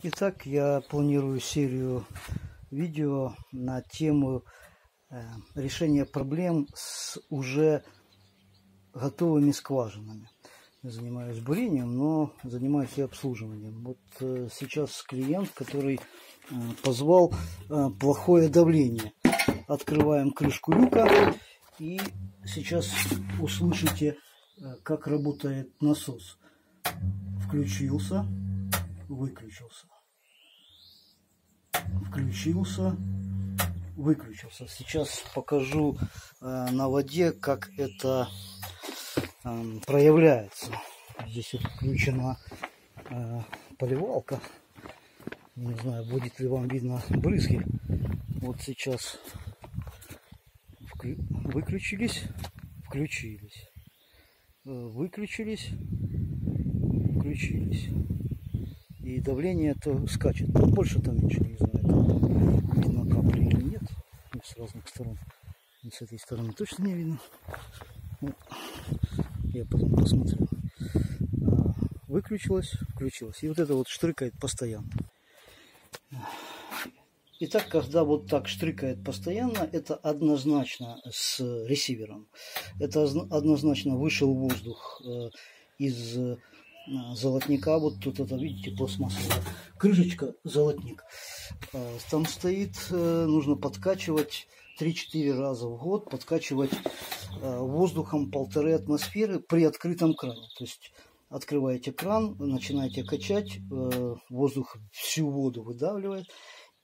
Итак, я планирую серию видео на тему э, решения проблем с уже готовыми скважинами. Я занимаюсь бурением, но занимаюсь и обслуживанием. Вот э, сейчас клиент, который э, позвал плохое давление. Открываем крышку люка и сейчас услышите, как работает насос. Включился выключился. Включился, выключился. Сейчас покажу э, на воде, как это э, проявляется. Здесь вот включена э, поливалка. Не знаю, будет ли вам видно брызги. Вот сейчас выключились, включились. Э, выключились, включились и давление то скачет. То больше, то меньше, не знаю, видно капли или нет. С разных сторон. И с этой стороны точно не видно. Ну, я потом посмотрю. А, выключилась, включилась. И вот это вот штрыкает постоянно. Итак, когда вот так штрикает постоянно, это однозначно с ресивером. Это однозначно вышел воздух э, из золотника. Вот тут это, видите, пластмассовая крышечка, золотник. А, там стоит, э, нужно подкачивать 3-4 раза в год, подкачивать э, воздухом полторы атмосферы при открытом кране. То есть открываете кран, начинаете качать, э, воздух всю воду выдавливает,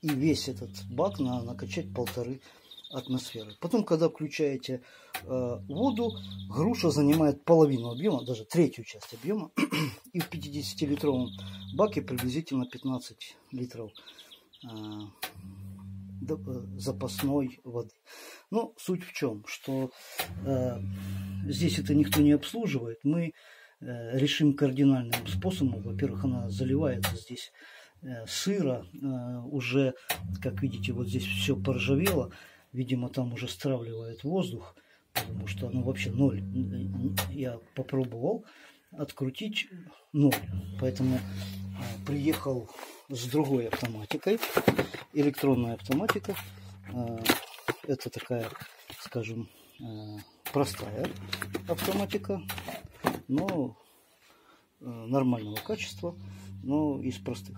и весь этот бак надо накачать полторы атмосферы. Потом, когда включаете э, воду, груша занимает половину объема, даже третью часть объема. И в 50-литровом баке приблизительно 15 литров э, э, запасной воды. Но суть в чем, что э, здесь это никто не обслуживает. Мы э, решим кардинальным способом. Во-первых, она заливается здесь э, сыро, э, уже, как видите, вот здесь все поржавело. Видимо, там уже стравливает воздух, потому что оно вообще ноль. Я попробовал открутить ноль. Поэтому а, приехал с другой автоматикой. Электронная автоматика. А, это такая, скажем, а, простая автоматика, но нормального качества, но из простых.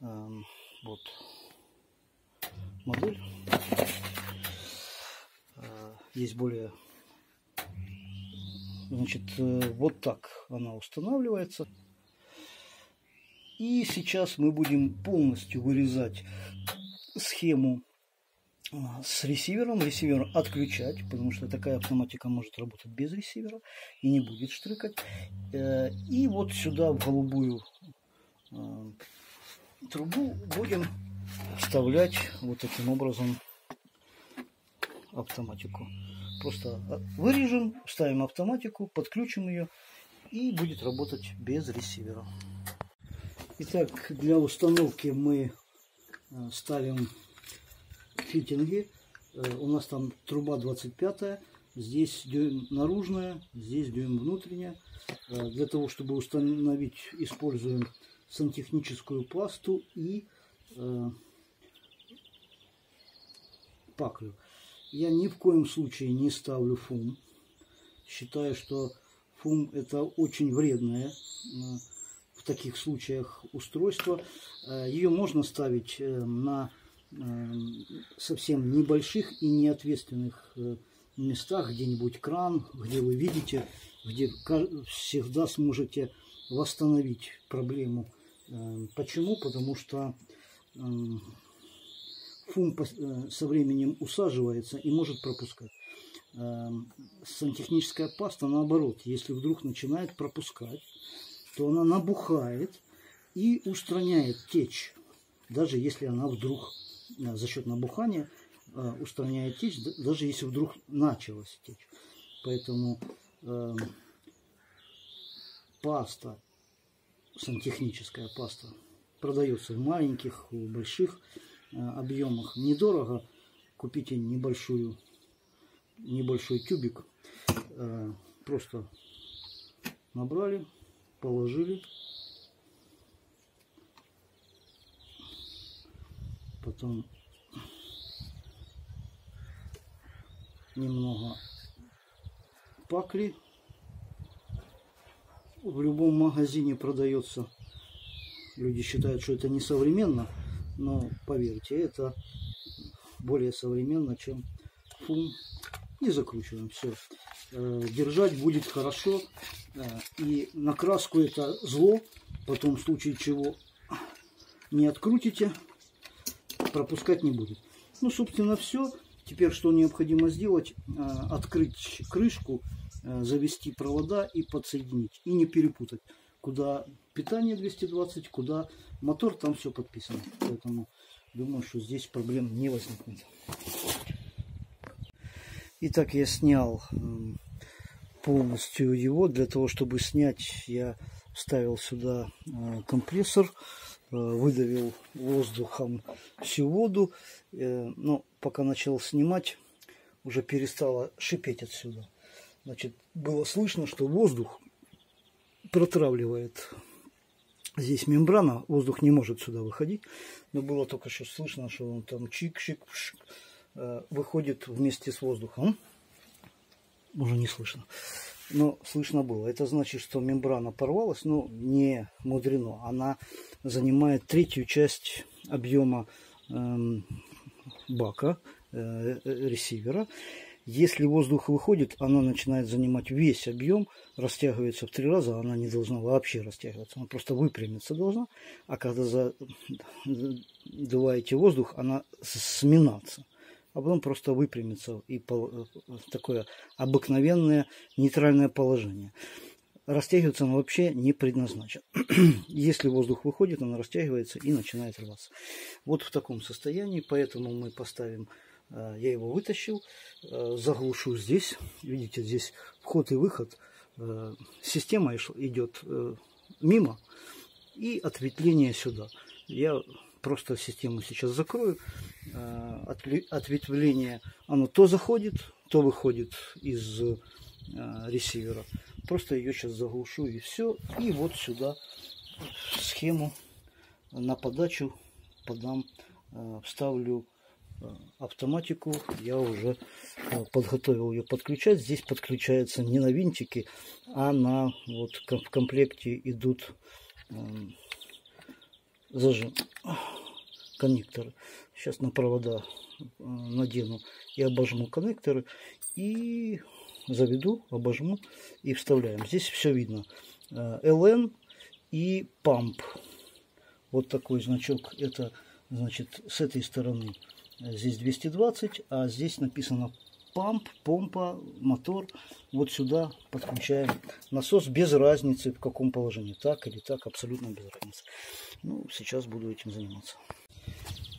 Вот модель есть более... Значит, э, вот так она устанавливается. И сейчас мы будем полностью вырезать схему а, с ресивером. Ресивер отключать, потому что такая автоматика может работать без ресивера и не будет штрыкать. Э, и вот сюда в голубую трубу будем вставлять вот таким образом автоматику. Просто а, вырежем, ставим автоматику, подключим ее и будет работать без ресивера. Итак, для установки мы а, ставим фитинги. Э, у нас там труба 25, здесь дюйм наружная, здесь дюйм внутренняя. Э, для того, чтобы установить, используем сантехническую пасту и э, паклю. Я ни в коем случае не ставлю фум. Считаю, что фум это очень вредное э, в таких случаях устройство. Э, Ее можно ставить э, на совсем небольших и неответственных местах, где-нибудь кран, где вы видите, где всегда сможете восстановить проблему. Почему? Потому что фум э, со временем усаживается и может пропускать. Эм, сантехническая паста наоборот, если вдруг начинает пропускать, то она набухает и устраняет течь, даже если она вдруг э, за счет набухания э, устраняет течь, даже если вдруг началась течь. Поэтому э, паста, сантехническая паста, продается в маленьких, в больших объемах недорого. Купите небольшую, небольшой тюбик. Э, просто набрали, положили. потом немного пакли. В любом магазине продается. Люди считают, что это не современно, но поверьте, это более современно, чем фум. И закручиваем все. Э, держать будет хорошо. Э, и на краску это зло. Потом в случае чего не открутите, пропускать не будет. Ну, собственно, все. Теперь что необходимо сделать? Э, открыть крышку, завести провода и подсоединить. И не перепутать, куда питание 220, куда мотор, там все подписано. Поэтому думаю, что здесь проблем не возникнет. Итак, я снял полностью его. Для того, чтобы снять, я вставил сюда э, компрессор, э, выдавил воздухом всю воду. Э, но пока начал снимать, уже перестало шипеть отсюда. Значит, было слышно, что воздух протравливает здесь мембрана, воздух не может сюда выходить. Но было только что слышно, что он там чик-чик выходит вместе с воздухом уже не слышно. Но слышно было. Это значит, что мембрана порвалась, но не мудрено. Она занимает третью часть объема эм, бака, э, э, ресивера. Если воздух выходит, она начинает занимать весь объем, растягивается в три раза, она не должна вообще растягиваться, она просто выпрямиться должна, а когда задуваете воздух, она сминаться а потом просто выпрямиться и такое обыкновенное нейтральное положение. Растягиваться она вообще не предназначена. Если воздух выходит, она растягивается и начинает рваться. Вот в таком состоянии, поэтому мы поставим, я его вытащил, э, заглушу здесь. Видите, здесь вход и выход. Э, система идет мимо и ответвление сюда. Я просто систему сейчас закрою. Э, ответвление, оно то заходит, то выходит из э, ресивера. Просто ее сейчас заглушу и все. И вот сюда схему на подачу подам, э, вставлю автоматику. Я уже подготовил ее подключать. Здесь подключается не на винтики, а на вот в комплекте идут эм, зажим коннекторы. Сейчас на провода э, надену и обожму коннекторы. И заведу, обожму и вставляем. Здесь все видно. LN э, и памп. Вот такой значок. Это значит с этой стороны здесь 220, а здесь написано памп, помпа, мотор. Вот сюда подключаем насос без разницы в каком положении. Так или так, абсолютно без разницы. Ну, сейчас буду этим заниматься.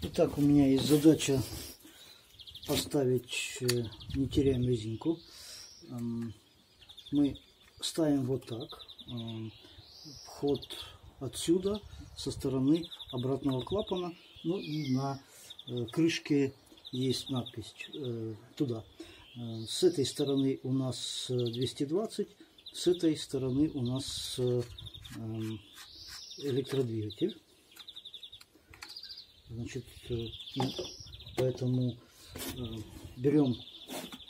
Итак, у меня есть задача поставить, э, не теряем резинку. Эм, мы ставим вот так. Эм, вход отсюда, со стороны обратного клапана. Ну и на крышке есть надпись э, туда. С этой стороны у нас 220, с этой стороны у нас эм, электродвигатель. Значит, э, поэтому э, берем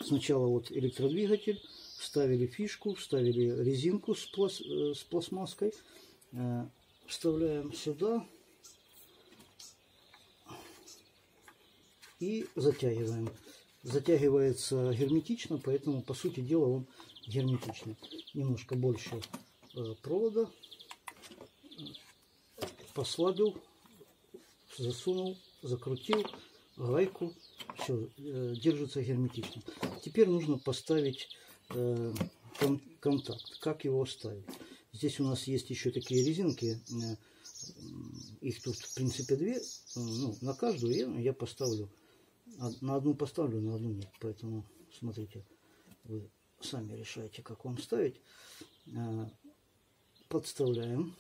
сначала вот электродвигатель, вставили фишку, вставили резинку с, плас, э, с пластмасской, вставляем сюда и затягиваем. Затягивается герметично, поэтому по сути дела он герметичный. Немножко больше провода послабил засунул, закрутил гайку, все, э, держится герметично. Теперь нужно поставить э, контакт. Как его ставить? Здесь у нас есть еще такие резинки, э, их тут в принципе две, ну, на каждую я поставлю, на одну поставлю, на одну нет, поэтому смотрите, вы сами решаете, как вам ставить. Подставляем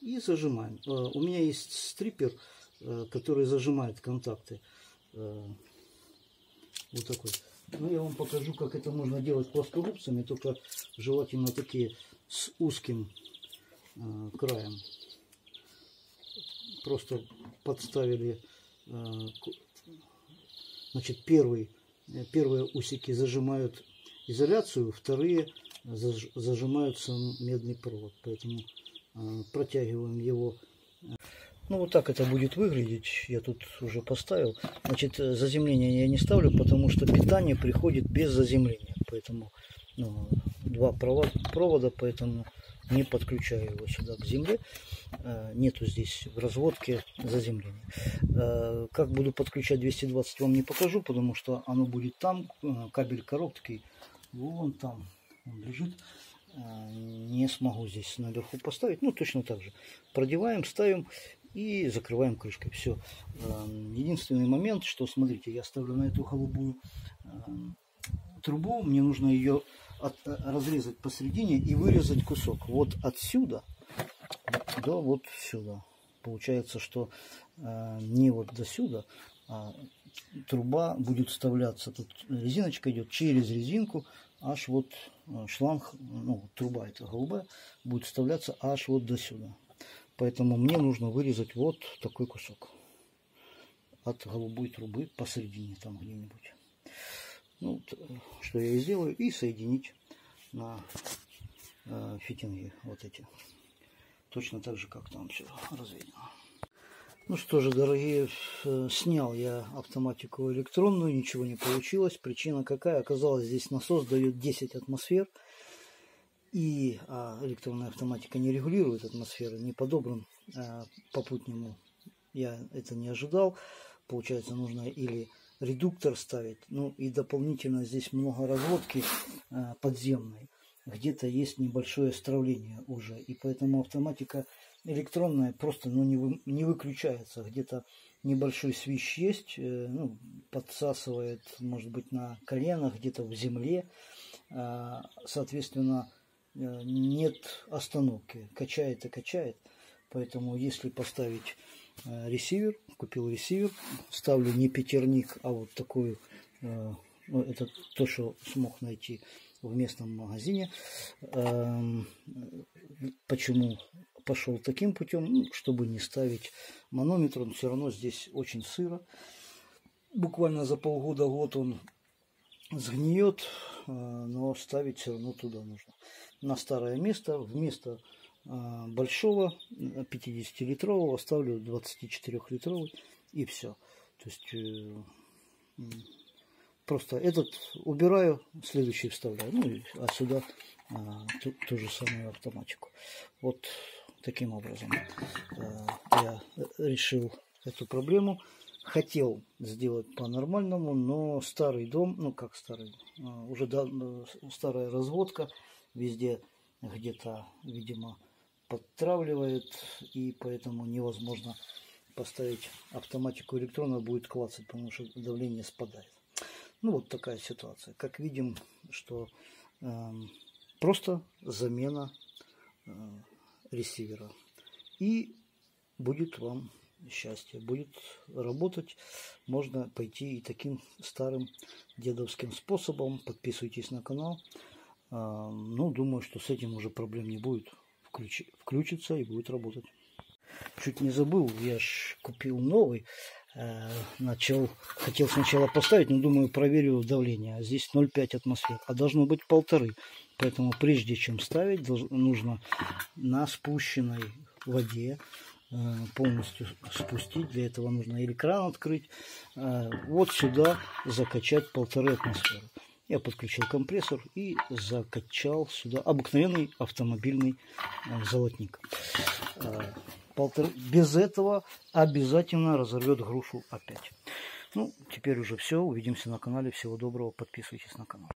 и зажимаем. Э, у меня есть стрипер, э, который зажимает контакты. Э, вот такой. Ну, я вам покажу, как это можно делать плоскогубцами, только желательно такие с узким краем. Просто подставили, значит, первый, первые усики зажимают изоляцию, вторые зажимают сам медный провод. Поэтому протягиваем его ну, вот так это будет выглядеть. Я тут уже поставил. Значит, э, заземление я не ставлю, потому что питание приходит без заземления. Поэтому ну, два провода, провода, поэтому не подключаю его сюда к земле. Э, нету здесь в разводке заземления. Э, как буду подключать 220 вам не покажу, потому что оно будет там. Кабель короткий. Вон там он лежит не смогу здесь наверху поставить. Ну, точно так же. Продеваем, ставим и закрываем крышкой. Все. Единственный момент, что, смотрите, я ставлю на эту голубую трубу, мне нужно ее от, разрезать посередине и вырезать кусок. Вот отсюда до вот сюда. Получается, что э, не вот до сюда, а труба будет вставляться, тут резиночка идет через резинку, аж вот э, шланг, ну, труба эта голубая, будет вставляться аж вот до сюда. Поэтому мне нужно вырезать вот такой кусок от голубой трубы посередине там где-нибудь. Ну, что я и сделаю. И соединить на э, фитинги вот эти. Точно так же, как там все разведено. Ну что же, дорогие, э, снял я автоматику электронную, ничего не получилось. Причина какая? Оказалось, здесь насос дает 10 атмосфер и а, электронная автоматика не регулирует атмосферы, не подобран а, попутнему. Я это не ожидал. Получается, нужно или редуктор ставить, ну и дополнительно здесь много разводки а, подземной. Где-то есть небольшое стравление уже, и поэтому автоматика электронная просто ну, не, вы, не выключается. Где-то небольшой свищ есть, э, ну, подсасывает, может быть, на коленах, где-то в земле. А, соответственно, Э, нет остановки. Качает и качает. Поэтому если поставить э, ресивер, купил ресивер, ставлю не пятерник, а вот такую, э, ну, это то, что смог найти в местном магазине. Эм, почему пошел таким путем? Ну, чтобы не ставить манометр, он все равно здесь очень сыро. Буквально за полгода-год он сгниет, но ставить все равно туда нужно на старое место. Вместо большого 50-литрового ставлю 24-литровый и все. То есть э, просто этот убираю, следующий вставляю. Ну, а сюда а, ту, ту же самую автоматику. Вот таким образом э, я решил эту проблему. Хотел сделать по-нормальному, но старый дом, ну как старый, а, уже да, э, старая разводка, везде где-то, видимо, подтравливает, и поэтому невозможно поставить автоматику электронную, будет клацать, потому что давление спадает. Ну, вот такая ситуация. Как видим, что э, просто замена э, ресивера. И будет вам счастье. Будет работать. Можно пойти и таким старым дедовским способом. Подписывайтесь на канал. Ну, думаю, что с этим уже проблем не будет. Включи, включится и будет работать. Чуть не забыл, я ж купил новый. Э, начал, хотел сначала поставить, но думаю, проверю давление. А здесь 0,5 атмосфер, а должно быть полторы. Поэтому прежде чем ставить, нужно на спущенной воде э, полностью спустить. Для этого нужно или кран открыть, э, вот сюда закачать полторы атмосферы. Я подключил компрессор и закачал сюда обыкновенный автомобильный э, золотник. Э, без этого обязательно разорвет грушу опять. Ну, теперь уже все. Увидимся на канале. Всего доброго. Подписывайтесь на канал.